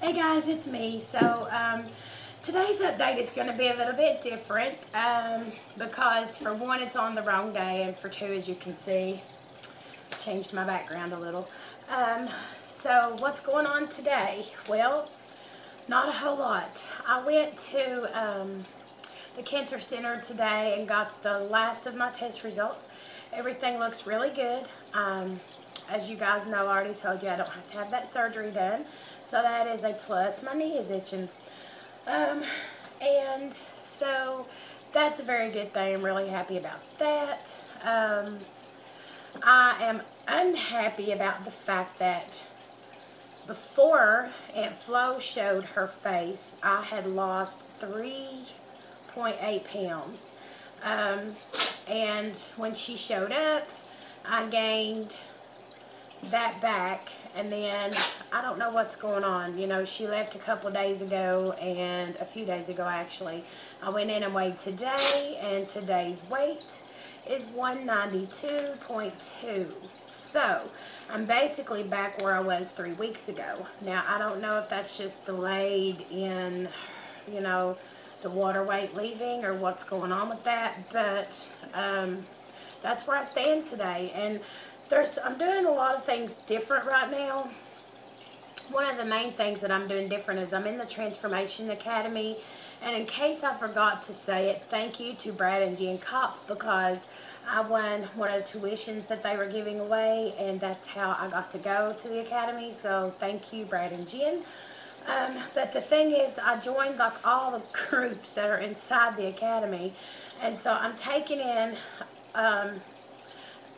Hey guys, it's me. So um, today's update is going to be a little bit different um, because for one, it's on the wrong day, and for two, as you can see, I changed my background a little. Um, so what's going on today? Well, not a whole lot. I went to um, the cancer center today and got the last of my test results. Everything looks really good. As you guys know, I already told you I don't have to have that surgery done. So that is a plus. My knee is itching. Um, and so that's a very good thing. I'm really happy about that. Um, I am unhappy about the fact that before Aunt Flo showed her face, I had lost 3.8 pounds. Um, and when she showed up, I gained that back and then I don't know what's going on. You know she left a couple days ago and a few days ago actually. I went in and weighed today and today's weight is 192.2 so I'm basically back where I was three weeks ago. Now I don't know if that's just delayed in you know the water weight leaving or what's going on with that but um, that's where I stand today. And there's I'm doing a lot of things different right now. One of the main things that I'm doing different is I'm in the Transformation Academy. And in case I forgot to say it, thank you to Brad and Jen Kopp because I won one of the tuitions that they were giving away and that's how I got to go to the academy. So thank you, Brad and Jen. Um, but the thing is, I joined like all the groups that are inside the academy. And so I'm taking in um,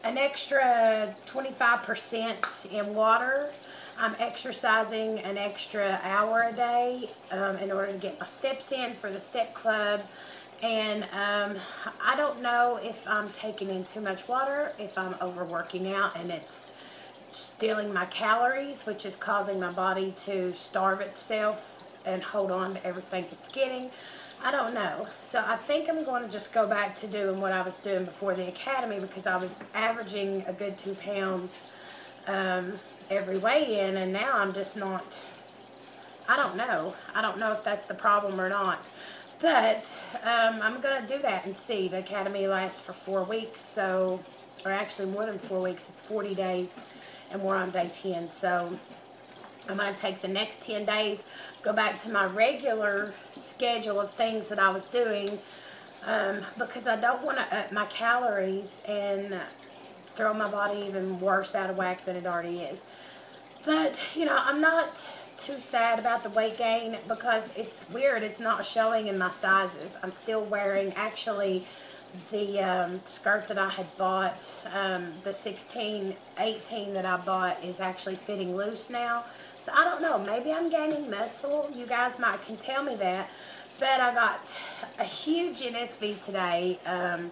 an extra 25% in water. I'm exercising an extra hour a day um, in order to get my steps in for the step club. And um, I don't know if I'm taking in too much water, if I'm overworking out and it's stealing my calories, which is causing my body to starve itself and hold on to everything it's getting. I don't know. So I think I'm going to just go back to doing what I was doing before the academy because I was averaging a good two pounds um, every weigh-in and now I'm just not, I don't know. I don't know if that's the problem or not. But um, I'm going to do that and see. The academy lasts for four weeks, so, or actually more than four weeks. It's 40 days and we're on day 10. So I'm going to take the next 10 days, go back to my regular schedule of things that I was doing um, because I don't want to up my calories and throw my body even worse out of whack than it already is. But, you know, I'm not too sad about the weight gain because it's weird. It's not showing in my sizes. I'm still wearing, actually, the um, skirt that I had bought, um, the 16, 18 that I bought is actually fitting loose now. So I don't know, maybe I'm gaining muscle. You guys might can tell me that. But I got a huge NSV today. Um,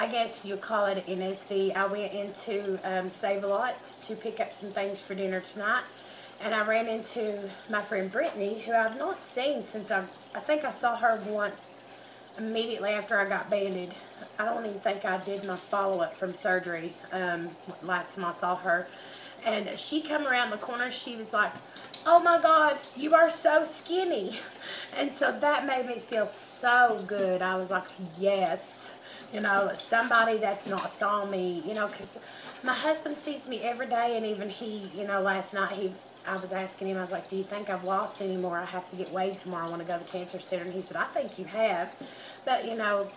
I guess you'll call it an NSV. I went into um, Save-A-Lot to pick up some things for dinner tonight. And I ran into my friend Brittany, who I've not seen since I, I think I saw her once immediately after I got banded. I don't even think I did my follow-up from surgery um, last time I saw her. And she come around the corner, she was like, oh my God, you are so skinny. And so that made me feel so good. I was like, yes, you know, somebody that's not saw me, you know, because my husband sees me every day and even he, you know, last night he, I was asking him, I was like, do you think I've lost any more? I have to get weighed tomorrow. I want to go to the cancer center. And he said, I think you have. But, you know,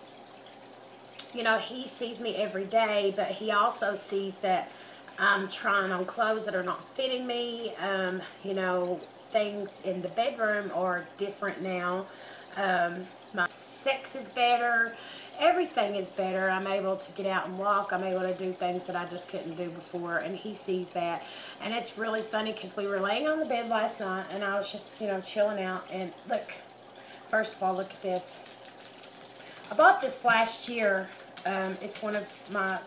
you know, he sees me every day, but he also sees that I'm trying on clothes that are not fitting me. Um, you know, things in the bedroom are different now. Um, my sex is better. Everything is better. I'm able to get out and walk. I'm able to do things that I just couldn't do before, and he sees that. And it's really funny because we were laying on the bed last night, and I was just, you know, chilling out. And look, first of all, look at this. I bought this last year. Um, it's one of my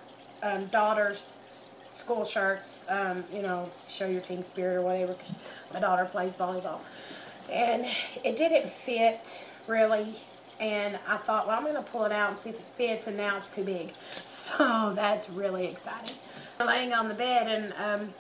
um, daughter's school shirts, um, you know, show your team spirit or whatever. my daughter plays volleyball. And it didn't fit really. And I thought, well, I'm going to pull it out and see if it fits. And now it's too big. So that's really exciting. I'm laying on the bed and um,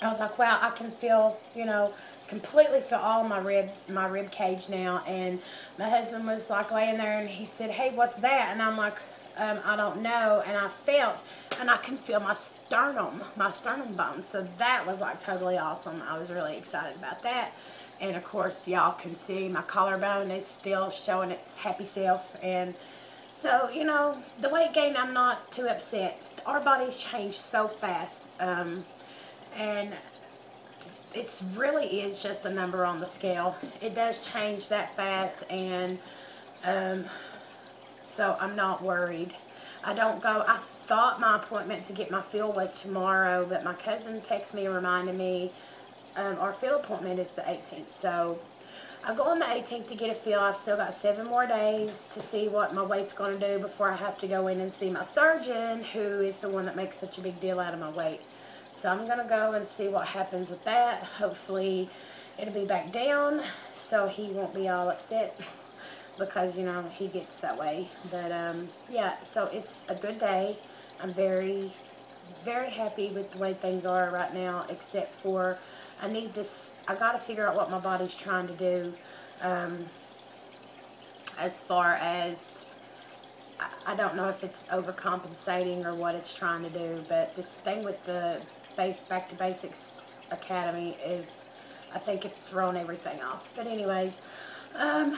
I was like, wow, I can feel, you know, completely feel all my rib my rib cage now and my husband was like laying there and he said hey what's that and i'm like um, i don't know and i felt and i can feel my sternum my sternum bone so that was like totally awesome. I was really excited about that. And of course y'all can see my collarbone is still showing its happy self. And so you know the weight gain i'm not too upset. Our bodies change so fast um, and it really is just a number on the scale. It does change that fast, and um, so I'm not worried. I don't go, I thought my appointment to get my fill was tomorrow, but my cousin texted me reminding me um, our fill appointment is the 18th. So I go on the 18th to get a fill. I've still got seven more days to see what my weight's going to do before I have to go in and see my surgeon, who is the one that makes such a big deal out of my weight. So I'm going to go and see what happens with that. Hopefully it'll be back down so he won't be all upset because, you know, he gets that way. But, um, yeah, so it's a good day. I'm very, very happy with the way things are right now except for I need this, I got to figure out what my body's trying to do um, as far as I don't know if it's overcompensating or what it's trying to do, but this thing with the Back to Basics Academy is, I think it's thrown everything off. But anyways, um,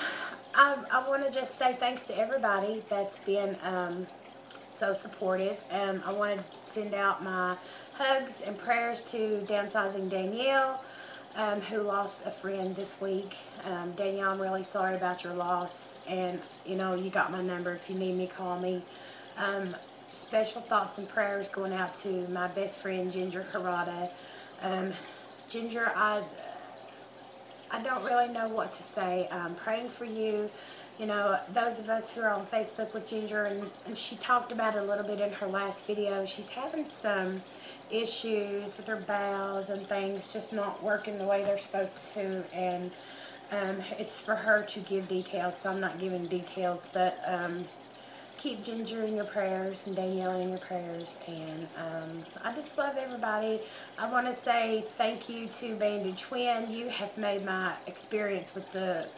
I, I want to just say thanks to everybody that's been um, so supportive. Um, I want to send out my hugs and prayers to Downsizing Danielle, um, who lost a friend this week. Um, Danielle, I'm really sorry about your loss. And, you know, you got my number. If you need me, call me. Um, special thoughts and prayers going out to my best friend Ginger Harada. Um, Ginger, I I don't really know what to say. I'm praying for you. You know, those of us who are on Facebook with Ginger, and, and she talked about it a little bit in her last video, she's having some issues with her bowels and things just not working the way they're supposed to, and um, it's for her to give details, so I'm not giving details, but um, keep Ginger in your prayers and Danielle in your prayers. And um, I just love everybody. I want to say thank you to Bandage Twin. You have made my experience with the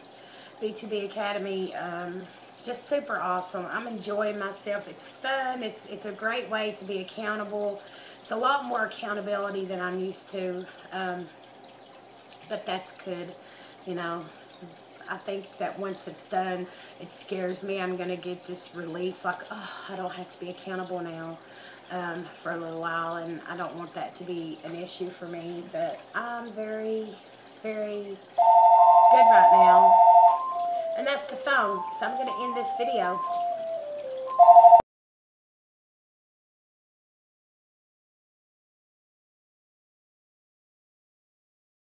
B2B Academy um, just super awesome. I'm enjoying myself. It's fun. It's, it's a great way to be accountable. It's a lot more accountability than I'm used to. Um, but that's good, you know. I think that once it's done, it scares me. I'm going to get this relief, like, oh, I don't have to be accountable now um, for a little while, and I don't want that to be an issue for me, but I'm very, very good right now. And that's the phone, so I'm going to end this video.